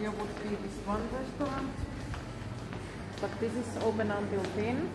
here would be this one restaurant. But this is open until 10.